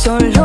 solo